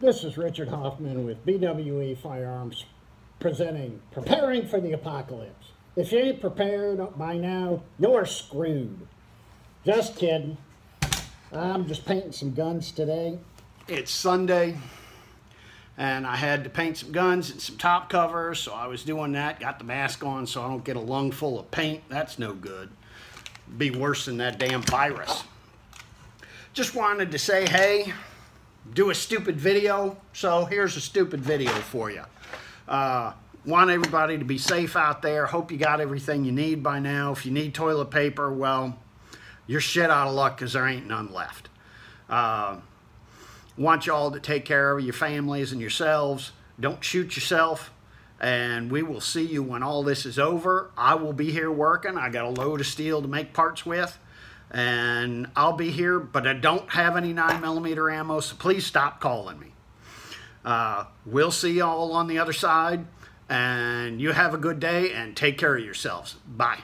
This is Richard Hoffman with BWE Firearms presenting Preparing for the Apocalypse. If you ain't prepared by now, you're screwed. Just kidding. I'm just painting some guns today. It's Sunday and I had to paint some guns and some top covers, so I was doing that. Got the mask on so I don't get a lung full of paint. That's no good. Be worse than that damn virus. Just wanted to say, hey, do a stupid video. So here's a stupid video for you. Uh, want everybody to be safe out there. Hope you got everything you need by now. If you need toilet paper, well, you're shit out of luck because there ain't none left. Uh, want y'all to take care of your families and yourselves. Don't shoot yourself. And we will see you when all this is over. I will be here working. I got a load of steel to make parts with and I'll be here, but I don't have any 9 millimeter ammo, so please stop calling me. Uh, we'll see y'all on the other side, and you have a good day and take care of yourselves. Bye.